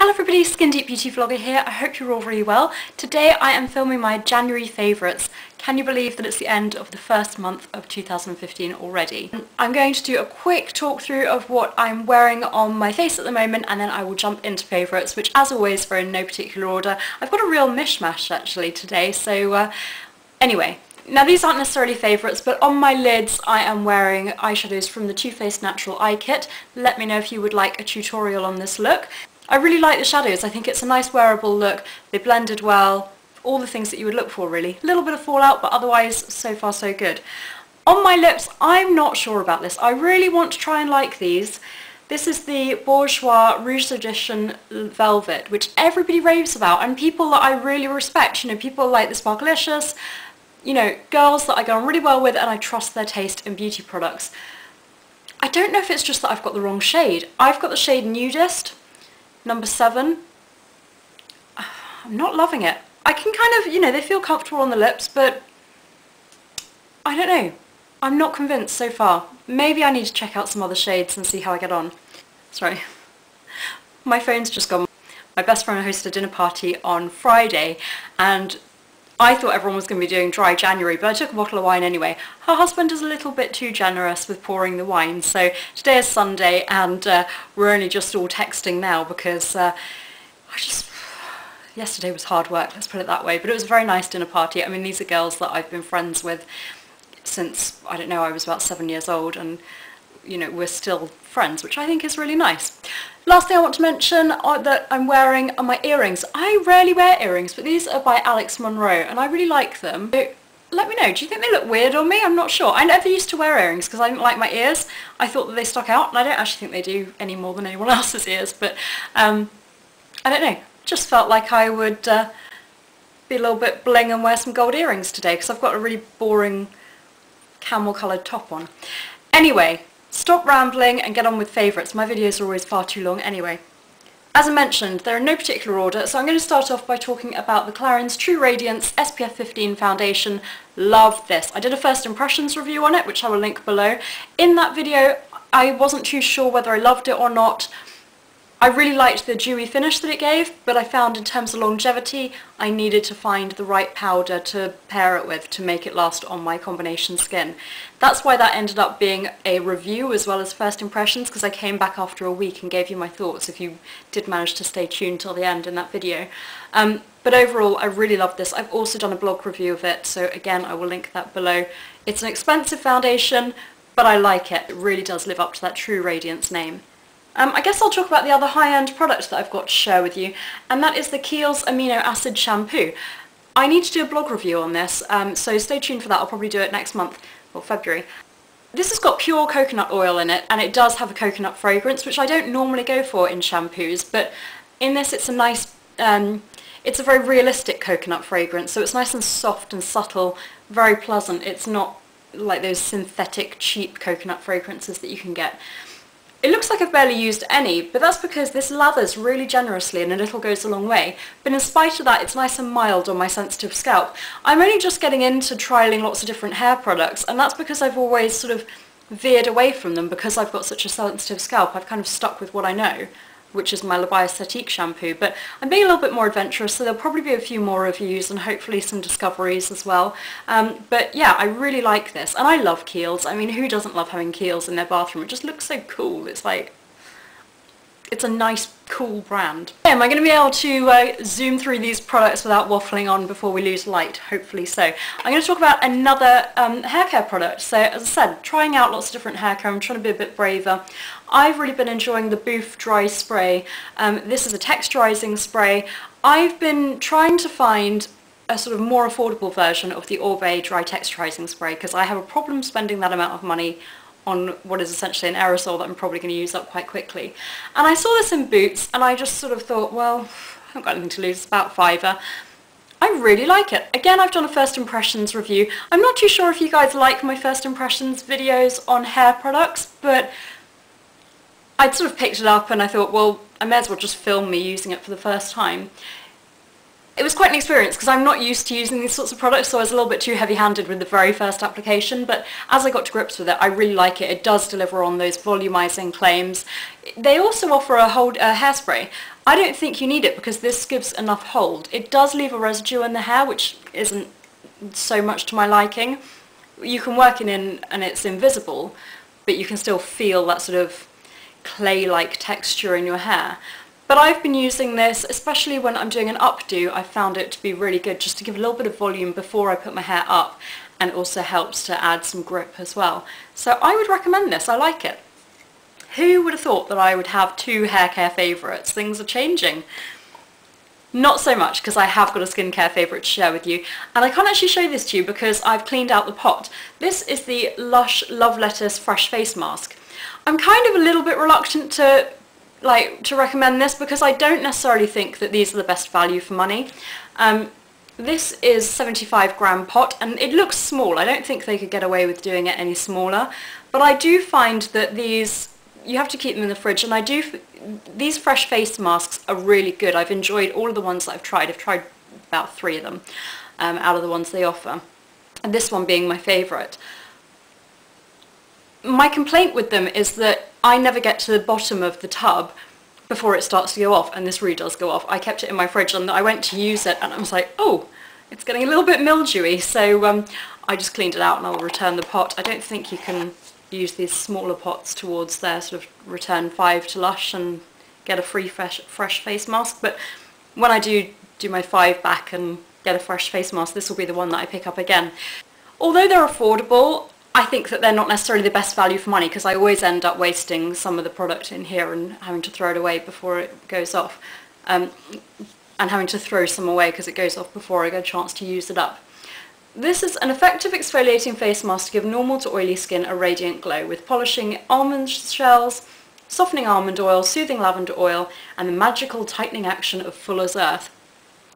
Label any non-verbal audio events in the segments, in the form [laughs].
Hello everybody, Skin Deep Beauty Vlogger here. I hope you're all really well. Today I am filming my January favourites. Can you believe that it's the end of the first month of 2015 already? I'm going to do a quick talk through of what I'm wearing on my face at the moment and then I will jump into favourites, which as always are in no particular order. I've got a real mishmash actually today, so uh, anyway, now these aren't necessarily favourites, but on my lids I am wearing eyeshadows from the Too Faced Natural Eye Kit. Let me know if you would like a tutorial on this look. I really like the shadows. I think it's a nice wearable look. They blended well. All the things that you would look for really. A little bit of fallout, but otherwise so far so good. On my lips, I'm not sure about this. I really want to try and like these. This is the Bourjois Rouge Edition Velvet, which everybody raves about, and people that I really respect. You know, people like the Sparklicious, you know, girls that I go on really well with and I trust their taste in beauty products. I don't know if it's just that I've got the wrong shade. I've got the shade Nudist, Number seven, I'm not loving it. I can kind of, you know, they feel comfortable on the lips, but I don't know. I'm not convinced so far. Maybe I need to check out some other shades and see how I get on. Sorry. [laughs] My phone's just gone. My best friend hosted a dinner party on Friday and I thought everyone was going to be doing dry January, but I took a bottle of wine anyway. Her husband is a little bit too generous with pouring the wine, so today is Sunday and uh, we're only just all texting now because uh, I just... Yesterday was hard work, let's put it that way, but it was a very nice dinner party. I mean, these are girls that I've been friends with since, I don't know, I was about seven years old and you know, we're still friends, which I think is really nice. Last thing I want to mention are that I'm wearing are my earrings. I rarely wear earrings, but these are by Alex Monroe, and I really like them. So let me know, do you think they look weird on me? I'm not sure. I never used to wear earrings because I didn't like my ears. I thought that they stuck out, and I don't actually think they do any more than anyone [laughs] else's ears, but um, I don't know. Just felt like I would uh, be a little bit bling and wear some gold earrings today because I've got a really boring camel coloured top on. Anyway, Stop rambling and get on with favourites. My videos are always far too long anyway. As I mentioned, they're in no particular order, so I'm going to start off by talking about the Clarins True Radiance SPF 15 foundation. Love this. I did a first impressions review on it, which I will link below. In that video, I wasn't too sure whether I loved it or not. I really liked the dewy finish that it gave, but I found in terms of longevity, I needed to find the right powder to pair it with to make it last on my combination skin. That's why that ended up being a review as well as first impressions, because I came back after a week and gave you my thoughts if you did manage to stay tuned till the end in that video. Um, but overall, I really love this. I've also done a blog review of it, so again, I will link that below. It's an expensive foundation, but I like it. It really does live up to that True Radiance name. Um, I guess I'll talk about the other high-end product that I've got to share with you, and that is the Kiehl's Amino Acid Shampoo. I need to do a blog review on this, um, so stay tuned for that. I'll probably do it next month, or February. This has got pure coconut oil in it, and it does have a coconut fragrance, which I don't normally go for in shampoos, but in this it's a nice, um, it's a very realistic coconut fragrance, so it's nice and soft and subtle, very pleasant. It's not like those synthetic, cheap coconut fragrances that you can get. It looks like I've barely used any, but that's because this lathers really generously and a little goes a long way. But in spite of that, it's nice and mild on my sensitive scalp. I'm only just getting into trialling lots of different hair products, and that's because I've always sort of veered away from them because I've got such a sensitive scalp. I've kind of stuck with what I know which is my Le shampoo. But I'm being a little bit more adventurous, so there'll probably be a few more reviews and hopefully some discoveries as well. Um, but yeah, I really like this. And I love Kiehl's. I mean, who doesn't love having Kiehl's in their bathroom? It just looks so cool. It's like, it's a nice, cool brand. Am I going to be able to uh, zoom through these products without waffling on before we lose light? Hopefully so. I'm going to talk about another um, hair care product. So as I said, trying out lots of different hair care. I'm trying to be a bit braver. I've really been enjoying the Bouffe Dry Spray. Um, this is a texturizing spray. I've been trying to find a sort of more affordable version of the Oribe Dry Texturizing Spray because I have a problem spending that amount of money on what is essentially an aerosol that I'm probably going to use up quite quickly. And I saw this in Boots and I just sort of thought, well, I haven't got anything to lose, it's about fiver. I really like it. Again, I've done a first impressions review. I'm not too sure if you guys like my first impressions videos on hair products, but I'd sort of picked it up and I thought, well, I may as well just film me using it for the first time it was quite an experience because I'm not used to using these sorts of products so I was a little bit too heavy-handed with the very first application but as I got to grips with it I really like it. It does deliver on those volumizing claims. They also offer a, hold, a hairspray. I don't think you need it because this gives enough hold. It does leave a residue in the hair, which isn't so much to my liking. You can work it in and it's invisible, but you can still feel that sort of clay-like texture in your hair. But I've been using this, especially when I'm doing an updo, I found it to be really good just to give a little bit of volume before I put my hair up and also helps to add some grip as well. So I would recommend this, I like it. Who would have thought that I would have two hair care favourites? Things are changing. Not so much because I have got a skincare favourite to share with you and I can't actually show this to you because I've cleaned out the pot. This is the Lush Love Lettuce Fresh Face Mask. I'm kind of a little bit reluctant to like to recommend this because I don't necessarily think that these are the best value for money. Um, this is 75 gram pot and it looks small. I don't think they could get away with doing it any smaller but I do find that these you have to keep them in the fridge and I do these fresh face masks are really good I've enjoyed all of the ones that I've tried I've tried about three of them um, out of the ones they offer and this one being my favourite my complaint with them is that I never get to the bottom of the tub before it starts to go off and this really does go off I kept it in my fridge and I went to use it and I was like oh it's getting a little bit mildewy so um, I just cleaned it out and I'll return the pot I don't think you can use these smaller pots towards their sort of return five to Lush and get a free fresh, fresh face mask. But when I do do my five back and get a fresh face mask, this will be the one that I pick up again. Although they're affordable, I think that they're not necessarily the best value for money because I always end up wasting some of the product in here and having to throw it away before it goes off. Um, and having to throw some away because it goes off before I get a chance to use it up. This is an effective exfoliating face mask to give normal to oily skin a radiant glow with polishing almond shells, softening almond oil, soothing lavender oil and the magical tightening action of Fuller's Earth.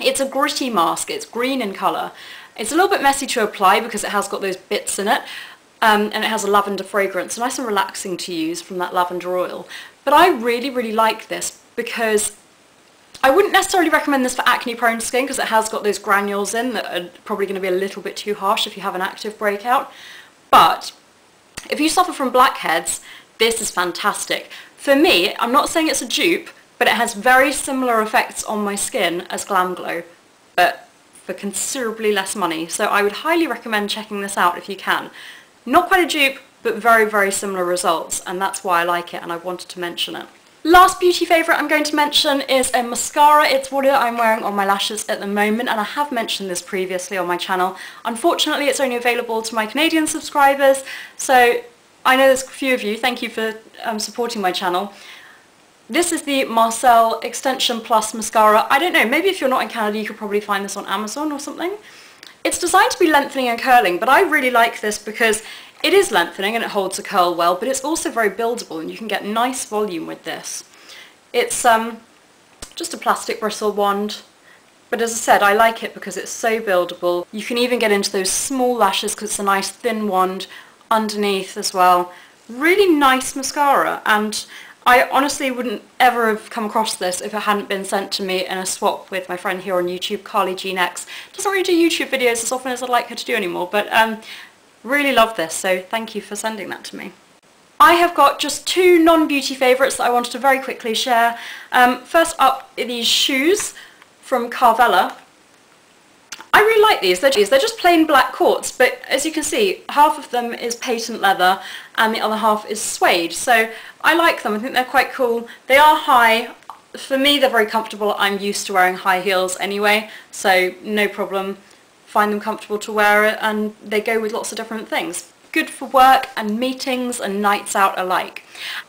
It's a gritty mask, it's green in colour. It's a little bit messy to apply because it has got those bits in it um, and it has a lavender fragrance, nice and relaxing to use from that lavender oil. But I really, really like this because I wouldn't necessarily recommend this for acne prone skin because it has got those granules in that are probably going to be a little bit too harsh if you have an active breakout. But if you suffer from blackheads, this is fantastic. For me, I'm not saying it's a dupe, but it has very similar effects on my skin as Glam Glow, but for considerably less money. So I would highly recommend checking this out if you can. Not quite a dupe, but very, very similar results, and that's why I like it and I wanted to mention it. Last beauty favourite I'm going to mention is a mascara. It's what I'm wearing on my lashes at the moment and I have mentioned this previously on my channel. Unfortunately it's only available to my Canadian subscribers so I know there's a few of you, thank you for um, supporting my channel. This is the Marcelle Xtension Plus Mascara. I don't know, maybe if you're not in Canada you could probably find this on Amazon or something. It's designed to be lengthening and curling but I really like this because it is lengthening and it holds a curl well, but it's also very buildable and you can get nice volume with this. It's um, just a plastic bristle wand, but as I said, I like it because it's so buildable. You can even get into those small lashes because it's a nice thin wand underneath as well. Really nice mascara and I honestly wouldn't ever have come across this if it hadn't been sent to me in a swap with my friend here on YouTube, Carly Jean X. Doesn't really do YouTube videos as often as I'd like her to do anymore, but um, Really love this, so thank you for sending that to me. I have got just two non-beauty favourites that I wanted to very quickly share. Um, first up these shoes from Carvela. I really like these. They're, they're just plain black cords, but as you can see, half of them is patent leather and the other half is suede. So I like them. I think they're quite cool. They are high. For me, they're very comfortable. I'm used to wearing high heels anyway, so no problem find them comfortable to wear it and they go with lots of different things. Good for work and meetings and nights out alike.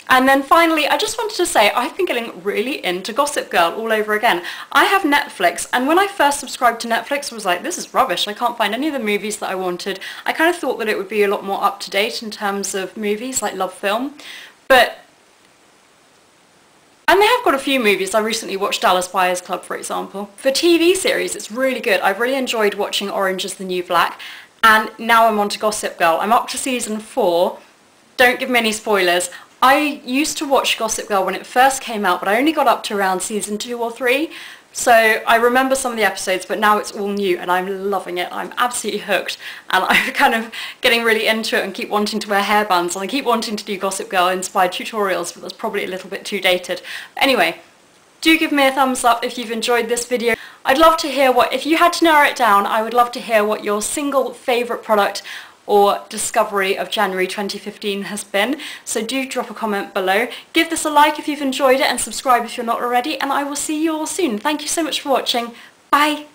And then finally, I just wanted to say I've been getting really into Gossip Girl all over again. I have Netflix and when I first subscribed to Netflix I was like, this is rubbish, I can't find any of the movies that I wanted. I kind of thought that it would be a lot more up to date in terms of movies like Love Film. But and they have got a few movies. I recently watched Dallas Buyers Club, for example. For TV series, it's really good. I've really enjoyed watching Orange is the New Black. And now I'm on to Gossip Girl. I'm up to season four. Don't give me any spoilers. I used to watch Gossip Girl when it first came out, but I only got up to around season two or three. So I remember some of the episodes, but now it's all new and I'm loving it. I'm absolutely hooked and [laughs] I'm kind of getting really into it and keep wanting to wear hairbands and I keep wanting to do Gossip Girl inspired tutorials, but that's probably a little bit too dated. Anyway, Do give me a thumbs up if you've enjoyed this video. I'd love to hear what, if you had to narrow it down, I would love to hear what your single favourite product or discovery of January 2015 has been. So do drop a comment below. Give this a like if you've enjoyed it and subscribe if you're not already and I will see you all soon. Thank you so much for watching. Bye!